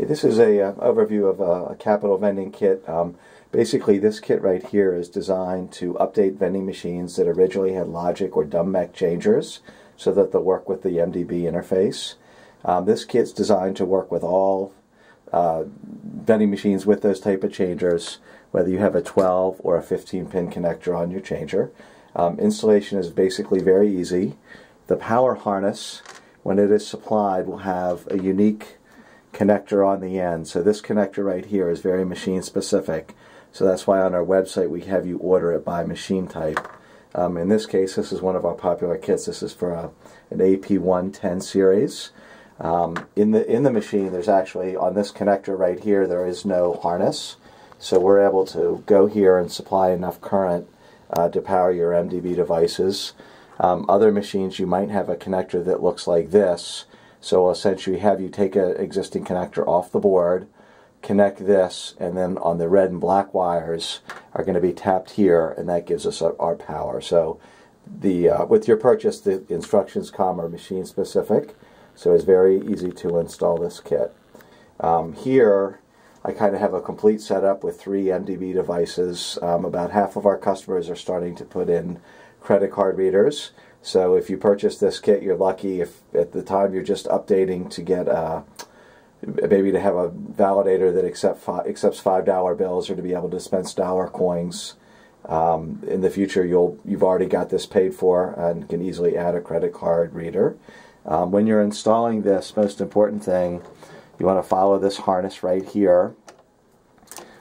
Okay, this is a uh, overview of a, a, capital vending kit. Um, basically, this kit right here is designed to update vending machines that originally had logic or dumb mech changers so that they'll work with the MDB interface. Um, this kit's designed to work with all uh, vending machines with those type of changers, whether you have a 12 or a 15 pin connector on your changer. Um, installation is basically very easy. The power harness, when it is supplied, will have a unique connector on the end. So this connector right here is very machine specific. So that's why on our website we have you order it by machine type. Um, in this case, this is one of our popular kits. This is for a, an AP110 series. Um, in the in the machine, there's actually on this connector right here, there is no harness, so we're able to go here and supply enough current uh, to power your MDB devices. Um, other machines, you might have a connector that looks like this, so essentially have you take an existing connector off the board, connect this, and then on the red and black wires are going to be tapped here, and that gives us our, power. So the uh, with your purchase, the instructions come are machine specific, so it's very easy to install this kit. Um, here, I kind of have a complete setup with three MDB devices. Um, about half of our customers are starting to put in credit card readers. So if you purchase this kit, you're lucky if at the time you're just updating to get a, uh, maybe to have a validator that accept fi accepts five dollar bills or to be able to dispense dollar coins. Um, in the future, you'll you've already got this paid for and can easily add a credit card reader. Um, when you're installing this, most important thing, you want to follow this harness right here.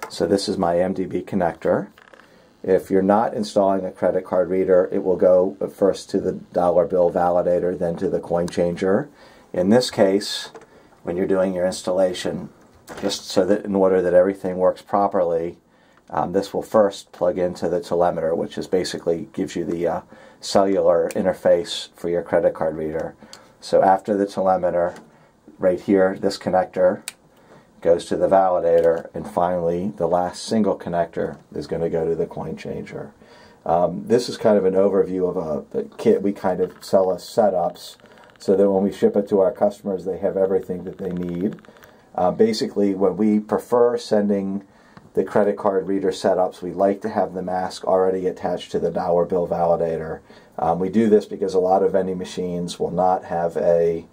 So this is my MDB connector. If you're not installing a credit card reader, it will go first to the dollar bill validator, then to the coin changer. In this case, when you're doing your installation, just so that in order that everything works properly, um, this will first plug into the telemeter, which is basically gives you the uh, cellular interface for your credit card reader. So after the telemeter, right here, this connector goes to the validator, and finally the last single connector is going to go to the coin changer. Um, this is kind of an overview of a, kit. We kind of sell as setups so that when we ship it to our customers, they have everything that they need. Uh, basically, when we prefer sending the credit card reader setups, we like to have the mask already attached to the dollar bill validator. Um, we do this because a lot of vending machines will not have a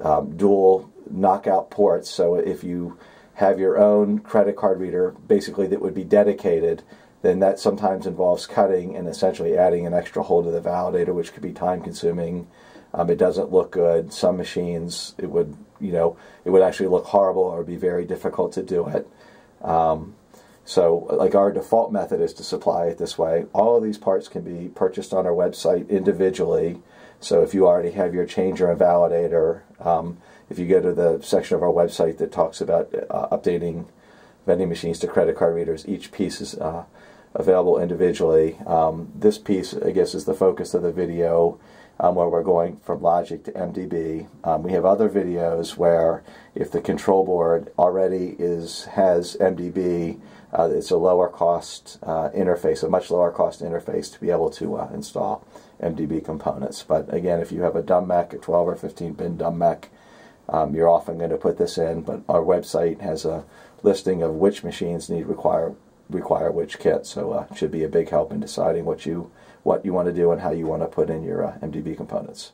um, dual knockout ports. So if you have your own credit card reader, basically that would be dedicated, then that sometimes involves cutting and essentially adding an extra hole to the validator, which could be time consuming. Um, it doesn't look good. Some machines, it would, you know, it would actually look horrible or be very difficult to do it. Um, so, like our default method is to supply it this way. All of these parts can be purchased on our website individually. So, if you already have your changer and validator, um, if you go to the section of our website that talks about uh, updating vending machines to credit card readers, each piece is uh, available individually. Um, this piece, I guess, is the focus of the video um, where we're going from Logic to MDB. Um, we have other videos where if the control board already is has MDB, uh, it's a lower cost uh, interface, a much lower cost interface to be able to uh, install MDB components. But again, if you have a dumb mech, a 12 or 15 pin dumb mech, um, you're often going to put this in, but our website has a listing of which machines need require require which kit. So uh, should be a big help in deciding what you what you want to do and how you want to put in your uh, MDB components.